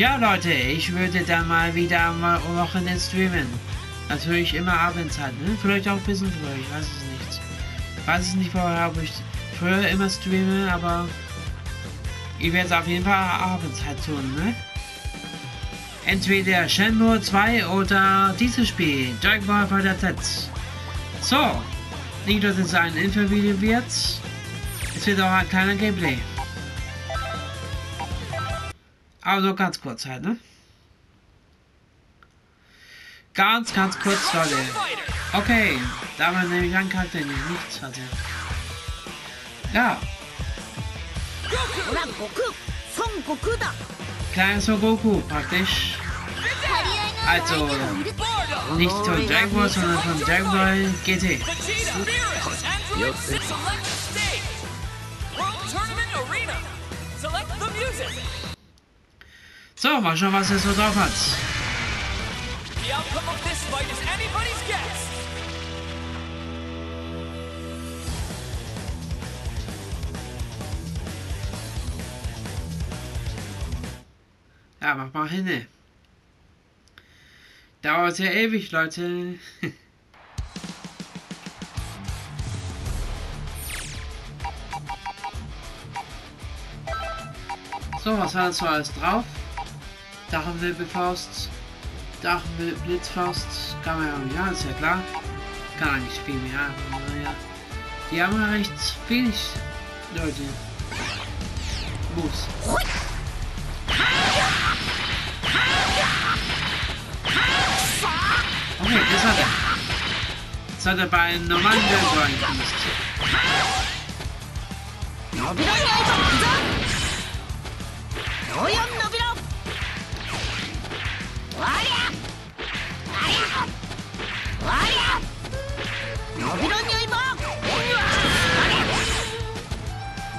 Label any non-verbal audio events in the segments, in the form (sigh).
Ja, Leute, ich würde dann mal wieder am Wochenende streamen. Natürlich immer abends halt, ne? Vielleicht auch ein bisschen früher, ich weiß es nicht. Ich weiß es nicht vorher, ob ich früher immer streame, aber ich werde es auf jeden Fall abends halt tun, ne? Entweder Shenmue 2 oder dieses Spiel, Dragon Ball Fighter Z. So, nicht, dass es ein Infovideo wird, es wird auch ein kleiner Gameplay. Aber nur ganz kurz halt, ne? Ganz, ganz kurz, Leute. Okay, da war nämlich ein Charakter, den ich nichts hatte. Ja. Kleiner Son Goku praktisch. Also, nicht von Dragon Ball, sondern von Dragon Ball GT. So, mal schauen, was er so drauf hat. The outcome of this fight is anybody's guess. Ja, mach mal hin. Dauert ja ewig, Leute. (laughs) so, was hat er so alles drauf? Dachenwirbelfaust, Dachenblitzfaust, kann man ja, ist ja klar. Kann eigentlich viel mehr, naja. Die haben ja recht wenig Leute. Muss. Okay, das hat er. Das hat er bei einem normalen Weltweit nicht.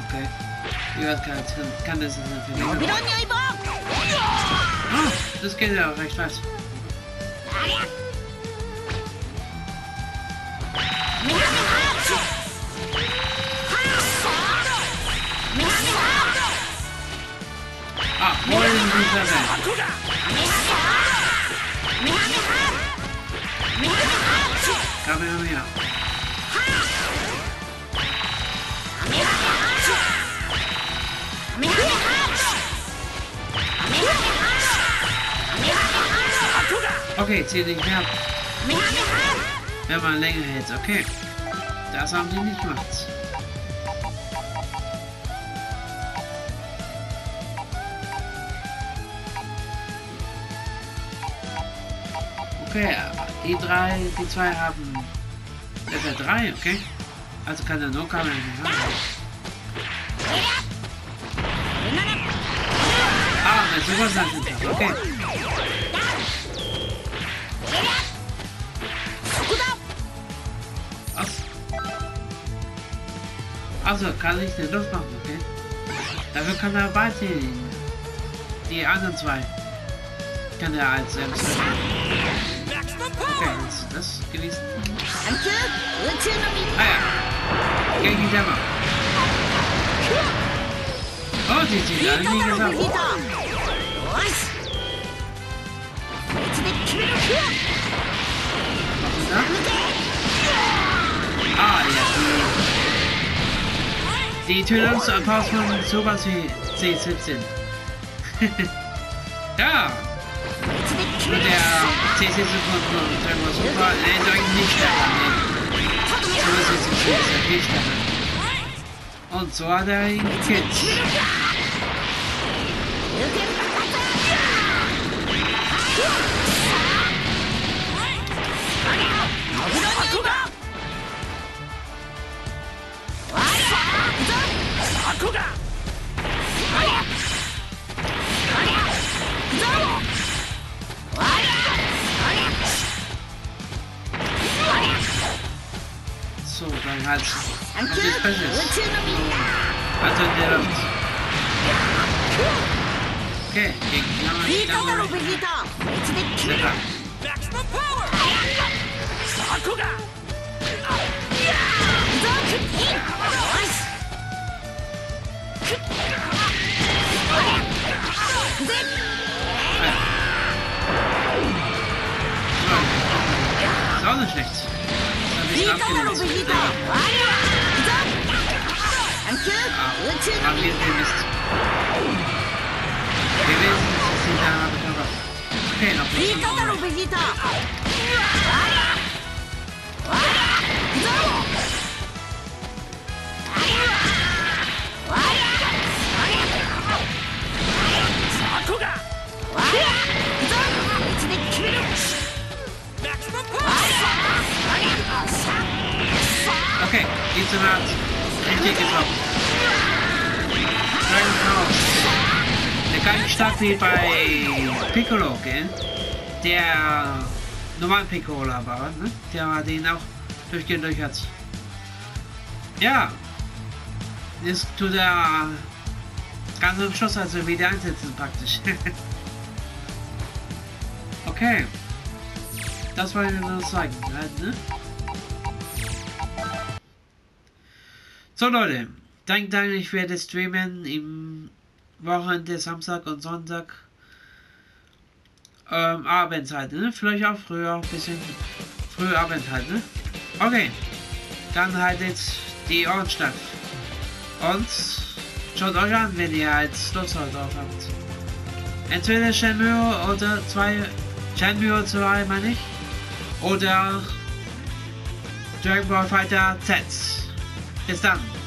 Okay. Ja, kann, kann das nicht Ah, das geht ja auch recht fast. Ah, wollen dieser Welt. Kamehameha. Okay, zähl nicht mehr. Wenn man länger hält, okay. Das haben die nicht gemacht. Okay, die drei, die zwei haben Level 3, okay? Also kann er nur Kamera nicht. Ah, mit Super Saiyan okay. Was? Also kann ich den Luft machen, okay? Dafür kann er weiterhin die anderen zwei kann er als selbst. Ah ja. Gegen die. Oh, sind alle nie gesagt. Ah, ja, die... Die Tötungsanpass von sowas wie C17. ja! Und der CC von Dragon Super lädt euch nicht stärker. Und so hat er ihn gekillt. Achso, dann halt. Also ich kann jetzt. Also der. Okay, gegen Das That's the power! Sakuga! Ah Ist auch nicht schlecht. noch was. Okay, noch いい方の nicht. ベ Getroffen. Der nicht stark wie bei Piccolo, gell? Der normalen Piccolo war, ne? Der war den auch durchgehend durch hat. Ja. Jetzt tut er ganz am Schluss also wieder einsetzen praktisch. (laughs) okay. Das ich nur sagen, halt, ne? So Leute, danke, danke, ich werde streamen im Wochenende, Samstag und Sonntag. Ähm, abends halt, ne? Vielleicht auch früher, bisschen früh abends halt, ne? Okay, dann halt jetzt die Ohren statt. Und schaut euch an, wenn ihr halt Lust drauf habt. Entweder Shenmue oder zwei, Shenmue 2 meine ich, oder Dragon Ball Fighter Z. Bis dann.